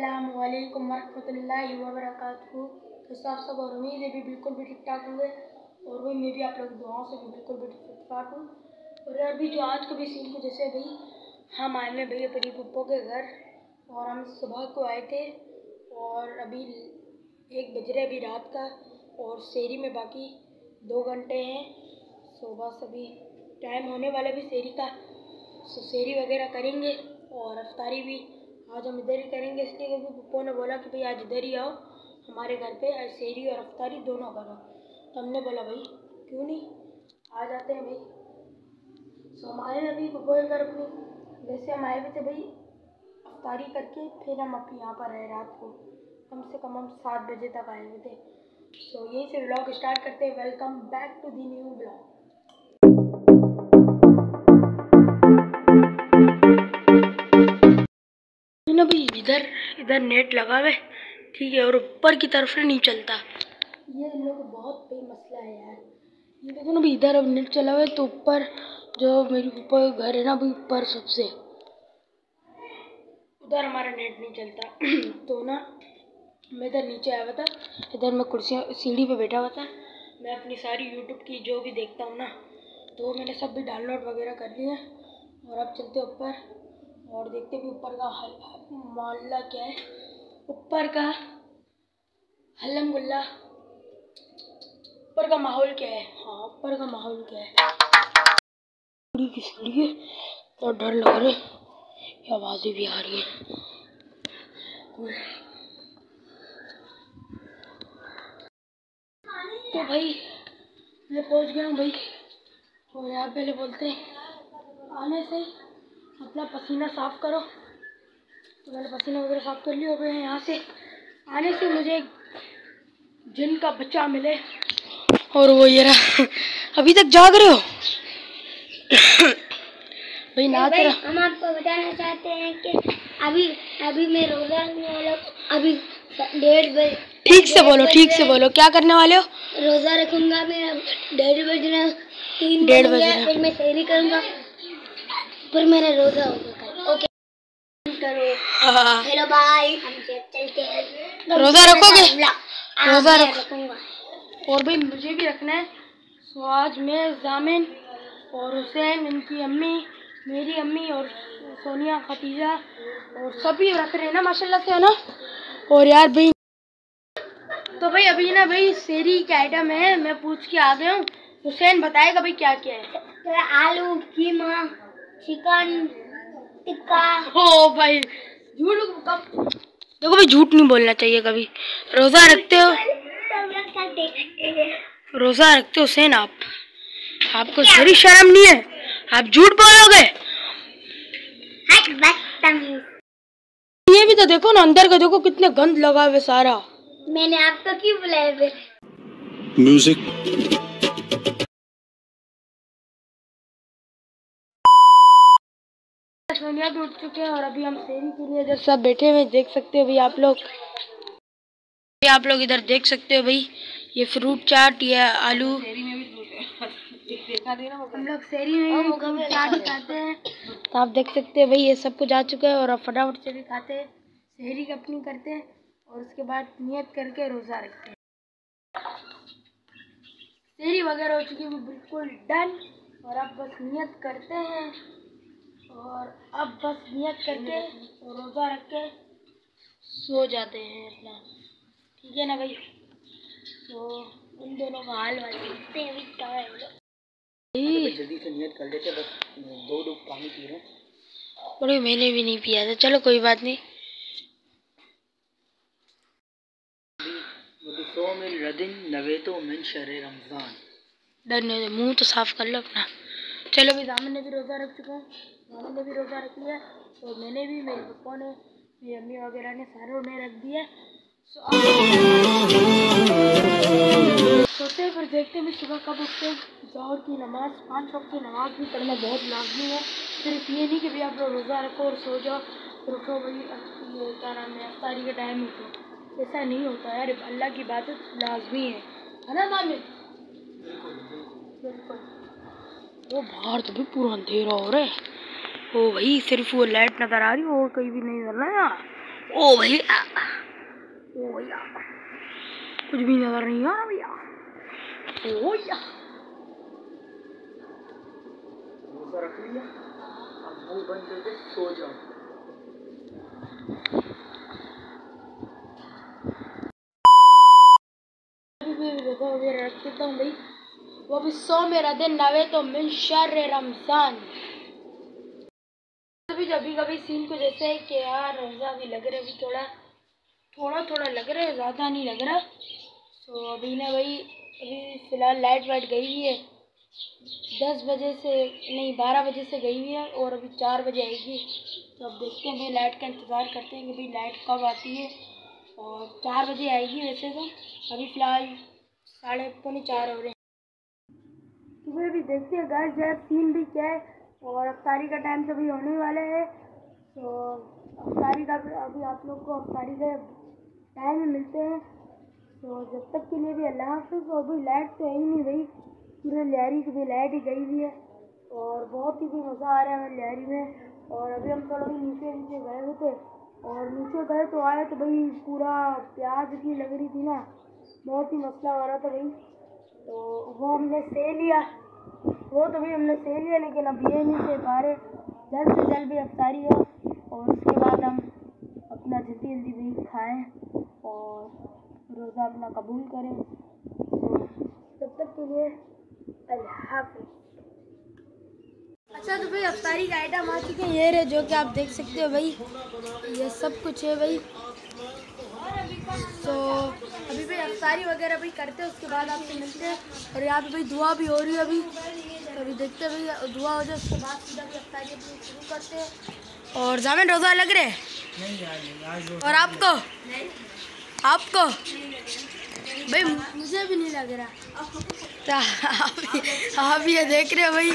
असलकम वरहमल वबरक तो सब सब और उम्मीद है भी बिल्कुल भी ठीक ठाक होंगे और वही मैं भी आप लोग दुआओं से भी बिल्कुल भी ठीक ठाक हूँ। और अभी जो आज का भी सीन को जैसे भाई हम आए हैं भाई अपनी पप्पो के घर, और हम सुबह को आए थे, और अभी एक बज रहे अभी रात का, और शेरी में बाकी दो घंटे हैं। सो बस अभी टाइम होने वाला भी शेरी का। सो शेरी वगैरह करेंगे, और अफ्तारी भी आज हम इधर ही करेंगे इसलिए क्योंकि पप्पो ने बोला कि भाई आज इधर ही आओ, हमारे घर पे शेरी और अफ्तारी दोनों करो तो हमने बोला, भाई, क्यों नहीं? आ जाते हैं भाई। सो हम आए अभी पप्पो के घर अपनी वैसे हम आए हुए थे भाई अफ्तारी करके, फिर हम अपने यहाँ पर रहे रात को। कम से कम हम सात बजे तक आए हुए थे। सो यहीं से ब्लॉग स्टार्ट करते हैं। Welcome back to the new blog इधर इधर नेट लगा हुआ ठीक है, और ऊपर की तरफ़ नहीं चलता। ये लोगों बहुत बड़ी मसला है यार। ये देखो ना भाई इधर अब नेट चला हुआ है तो ऊपर जो मेरी ऊपर घर है ना भाई ऊपर सबसे। उधर हमारा नेट नहीं चलता। तो ना, मैं इधर नीचे आया हुआ था। इधर मैं कुर्सियाँ, सीढ़ी पे बैठा हुआ था। मैं अपनी सारी यूट्यूब की जो भी देखता हूँ ना तो मैंने सब भी डाउनलोड वगैरह कर लिए और अब चलते ऊपर। और देखते भी ऊपर का हल मोहल्ला क्या है। ऊपर का हलम गुल्ला ऊपर का माहौल क्या है? हाँ ऊपर का माहौल क्या है? पूरी की सीढ़ी तो डर लग रहा है आवाज़ें भी आ रही है। तो भाई, मैं पहुँच गया हूँ भाई। और यहाँ पहले बोलते हैं, आने से अपना पसीना साफ़ करो। तो मैंने पसीना वगैरह साफ़ कर लिया और मैं यहाँ से आने से मुझे जिन का बच्चा मिले। और वो ये रहा। अभी तक जाग रहे हो? भाई नाच भाई, हम आपको बताना चाहते हैं कि अभी अभी मैं रोजा रखने वाला हूँ। अभी डेढ़ बजे ठीक से बोलो ठीक से बोलो। क्या करने वाले हो? रोजा रखूँगा मैं। डेढ़ बजे तीन डेढ़ बजे। फिर मैं सैरी करूँगा। फिर मेरा रोजा होगा कल ओके करो. हाँ, हेलो बाय हम चलते हैं. रोजा रखोगे? रोजा रोजा रखूँगा. और भाई मुझे भी रखना है. तो आज मैं जामिन और हुसैन इनकी अम्मी मेरी अम्मी और सोनिया खतीजा और सभी रख रहे हैं ना माशाल्लाह से है ना? और यार भाई तो भाई अभी ना भाई शेरी के आइटम है मैं पूछ के आ गया हूँ. हुसैन बताएगा भाई क्या क्या है? तो आलू चिकन टिक्का। ओ भाई। झूठ कब देखो भाई झूठ नहीं बोलना चाहिए कभी। रोजा रखते हो? रोजा रखते हो हुसैन आप। आपको जरी शर्म नहीं है? आप झूठ बोलोगे? ये भी तो देखो ना अंदर का देखो कितने गंद लगा हुए सारा। मैंने आपको क्यों बुलाया फिर? भी उठ चुके हैं और अभी हम शेरी के लिए इधर सब बैठे हुए देख सकते हो भाई आप लोग। ये आप लोग इधर देख सकते हो भाई, ये फ्रूट चाट या आलू। हम लोग शेरी में भी चाट खाते हैं। तो आप देख सकते हो भाई, ये सब कुछ आ चुका है और अब फटाफट से भी खाते हैं शहरी अपनी करते हैं और उसके बाद नियत करके रोज़ा रखते हैं। शहरी वगैरह हो चुकी है बिल्कुल डन और अब बस नियत करते हैं। और अब बस नियत करके रोज़ा रख के सो जाते हैं अपना। ठीक है ना भाई? तो उन दोनों का हाल वाल देखते हैं अभी क्या है। जल्दी से नियत कर लेते बस दो डूब पानी पी रहे हैं। बड़े मैंने भी नहीं पिया था। चलो कोई बात नहीं। रदिन नवेतो मिन शरे रमज़ान। मुँह तो साफ़ कर लो अपना। चलो भाई दामन ने भी रोज़ा रख चुका है। दामन ने भी रोज़ा रख लिया और मैंने भी, मेरे पप्पा ने, मेरी अम्मी वगैरह ने सारों ने रख दिया सोते हैं, फिर देखते हैं भी सुबह कब उठते हैं। जहर की नमाज़, पाँच वक्त की नमाज़ भी पढ़ना बहुत लाजमी है। सिर्फ़ ये नहीं कि भाई आप लोग रोज़ा रखो और सो जाओ। उठो भाई क्या नाम है अफ्तारी के टाइम उठो ऐसा नहीं होता यार अल्लाह की बात लाजमी है। है ना दामिन बिल्कुल। वो बाहर तो भी पूरा अंधेरा हो रहा है। ओ भाई सिर्फ़ वो लाइट नज़र आ रही है और कहीं भी नहीं नज़र है ओ भैया ओ भैया कुछ भी नज़र नहीं आ रहा भैया। ओ भैया। रख लिया अब मुँह बंद करके सो जाओ। रख देता हूँ भाई। वो भी सौ मेरा दिन नवे तो मिन शर रमज़ान। अभी कभी कभी सीन को जैसे है कि यार रोजा भी लग रहा अभी थोड़ा थोड़ा थोड़ा लग रहा है, ज़्यादा नहीं लग रहा। तो अभी ना भाई, अभी फ़िलहाल लाइट वाइट गई हुई है। दस बजे से, नहीं, बारह बजे से गई हुई है और अभी चार बजे आएगी। तो अब देखते हैं भाई लाइट का इंतज़ार करते हैं कि भाई लाइट कब आती है। और चार बजे आएगी वैसे तो। अभी फ़िलहाल साढ़े पौने चार हो रहे हैं। भाई अभी देखते हैं गाइस यार सीन भी क्या है। और अफ्तारी का टाइम तो अभी होने वाला है। तो अफ्तारी का भी अभी आप लोग को अफ्तारी का टाइम मिलते हैं। तो जब तक के लिए भी अल्लाह हाफिज़, और अभी लाइट तो है ही नहीं भाई। पूरे लहरी की भी लाइट ही गई हुई है। और बहुत ही भी मज़ा आ रहा है हमें लहरी में। और अभी हम थोड़ा भी नीचे नीचे गए हुए थे। और नीचे गए तो आए तो भाई पूरा प्याज इतनी लग रही थी ना। बहुत ही मसला हो रहा था भाई। तो वो हमने से लिया। वो तो भी हमने से लिया, लेकिन अब ये नहीं से पा रहे। जल्द से जल्द भी अफ्तारी हो और उसके बाद हम अपना जल्दी जल्दी भी खाएँ और रोज़ा अपना कबूल करें। तब तक के लिए अल्लाह अच्छा तो भाई अफ्तारी का आइटम आ चुके हैं। ये रहे जो कि आप देख सकते हो भाई। ये सब कुछ है भाई। तो अभी भाई अफ्तारी वगैरह भी करते हैं, उसके बाद आपसे मिलते हैं। और यहाँ पे भाई दुआ भी हो रही है अभी। तो अभी देखते हैं भाई दुआ हो जाए, उसके बाद सीधा भी अफ्तारी अपनी शुरू करते हैं। और जामिन रोज़ा लग रहे और आपको? आपको? भाई, मुझे भी नहीं लग रहा। आप ये देख रहे हो भाई।